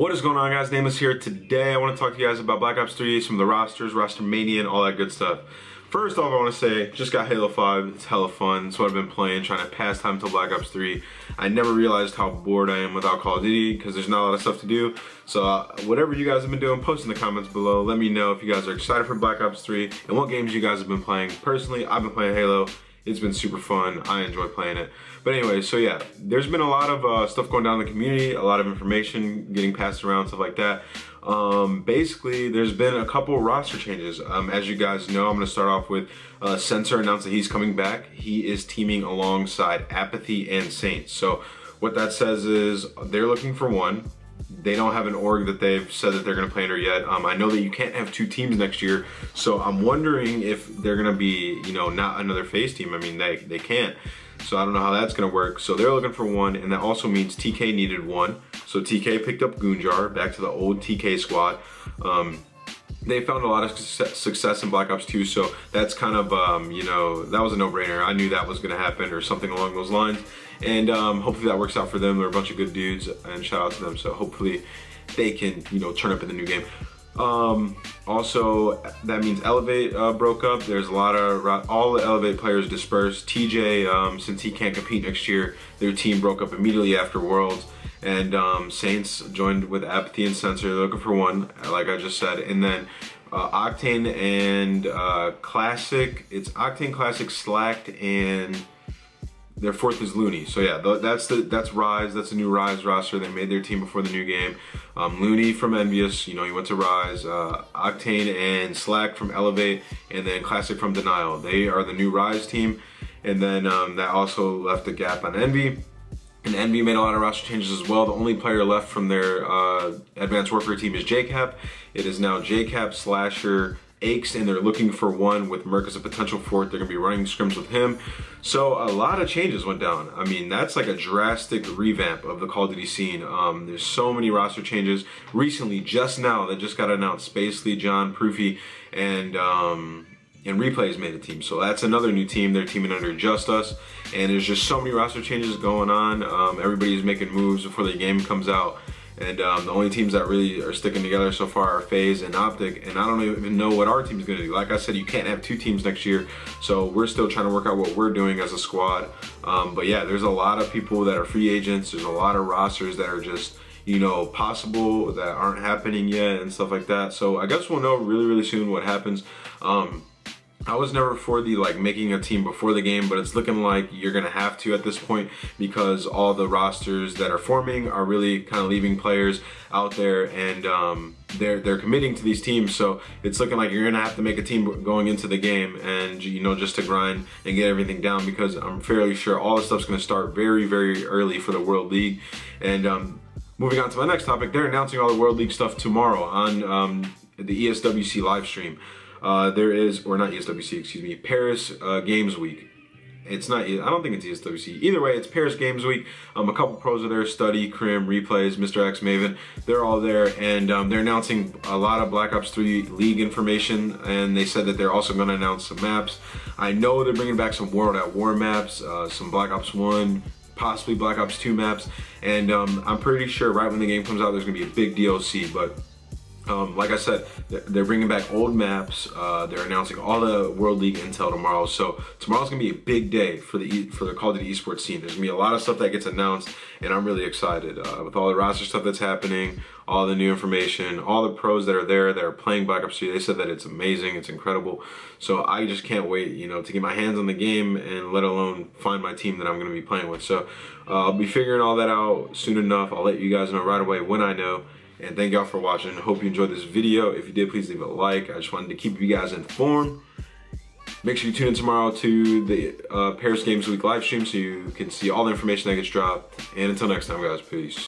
What is going on guys? Nameless here. Today I want to talk to you guys about Black Ops 3, some of the rosters, roster mania, and all that good stuff. First off, I want to say, just got Halo 5. It's hella fun. It's what I've been playing, trying to pass time till Black Ops 3. I never realized how bored I am without Call of Duty because there's not a lot of stuff to do. So uh, whatever you guys have been doing, post in the comments below. Let me know if you guys are excited for Black Ops 3 and what games you guys have been playing. Personally, I've been playing Halo. It's been super fun. I enjoy playing it. But anyway, so yeah, there's been a lot of uh, stuff going down in the community, a lot of information getting passed around, stuff like that. Um, basically, there's been a couple roster changes. Um, as you guys know, I'm going to start off with uh, Censor announced that he's coming back. He is teaming alongside Apathy and Saints. So what that says is they're looking for one they don't have an org that they've said that they're going to play under yet. Um, I know that you can't have two teams next year, so I'm wondering if they're going to be, you know, not another FaZe team. I mean, they, they can't. So I don't know how that's going to work. So they're looking for one, and that also means TK needed one. So TK picked up Goonjar, back to the old TK squad. Um, they found a lot of success in Black Ops 2, so that's kind of, um, you know, that was a no-brainer. I knew that was going to happen or something along those lines. And um, hopefully that works out for them. They're a bunch of good dudes, and shout out to them. So hopefully they can, you know, turn up in the new game. Um, also, that means Elevate uh, broke up. There's a lot of, all the Elevate players dispersed. TJ, um, since he can't compete next year, their team broke up immediately after Worlds. And um, Saints joined with Apathy and Censor. They're looking for one, like I just said. And then uh, Octane and uh, Classic. It's Octane Classic, Slacked, and their fourth is Looney. So yeah, that's the that's Rise. That's a new Rise roster. They made their team before the new game. Um, Looney from Envious, you know, he went to Rise. Uh, Octane and Slack from Elevate, and then Classic from Denial. They are the new Rise team. And then um, that also left a gap on Envy. And Envy made a lot of roster changes as well. The only player left from their uh, Advanced Warfare team is JCap. It is now JCap, Slasher, Aches, and they're looking for one with Merk as a potential fourth. They're going to be running scrims with him. So a lot of changes went down. I mean, that's like a drastic revamp of the Call of Duty scene. Um, there's so many roster changes. Recently, just now, that just got announced, Spacely, John, Proofy, and... Um, and Replays made a team. So that's another new team. They're teaming under Just Us. And there's just so many roster changes going on. Um, everybody's making moves before the game comes out. And um, the only teams that really are sticking together so far are FaZe and Optic. And I don't even know what our team is going to do. Like I said, you can't have two teams next year. So we're still trying to work out what we're doing as a squad. Um, but yeah, there's a lot of people that are free agents. There's a lot of rosters that are just you know, possible that aren't happening yet and stuff like that. So I guess we'll know really, really soon what happens. Um, I was never for the like making a team before the game, but it's looking like you're gonna have to at this point because all the rosters that are forming are really kind of leaving players out there and um, they're they're committing to these teams. So it's looking like you're gonna have to make a team going into the game and you know just to grind and get everything down because I'm fairly sure all the stuff's gonna start very very early for the World League. And um, moving on to my next topic, they're announcing all the World League stuff tomorrow on um, the ESWC live stream. Uh, there is, or not ESWC, excuse me, Paris uh, Games Week. It's not, I don't think it's ESWC. Either way, it's Paris Games Week. Um, a couple pros are there, Study, Crim, Replays, Mr. X Maven. They're all there, and um, they're announcing a lot of Black Ops 3 League information, and they said that they're also going to announce some maps. I know they're bringing back some World at War maps, uh, some Black Ops 1, possibly Black Ops 2 maps, and um, I'm pretty sure right when the game comes out, there's going to be a big DLC, but um, like I said, they're bringing back old maps. Uh, they're announcing all the World League intel tomorrow. So tomorrow's gonna be a big day for the for the Call of Duty esports scene. There's gonna be a lot of stuff that gets announced, and I'm really excited uh, with all the roster stuff that's happening, all the new information, all the pros that are there that are playing Black Ops 3. They said that it's amazing, it's incredible. So I just can't wait, you know, to get my hands on the game and let alone find my team that I'm gonna be playing with. So uh, I'll be figuring all that out soon enough. I'll let you guys know right away when I know. And thank y'all for watching. Hope you enjoyed this video. If you did, please leave a like. I just wanted to keep you guys informed. Make sure you tune in tomorrow to the uh, Paris Games Week live stream so you can see all the information that gets dropped. And until next time, guys, peace.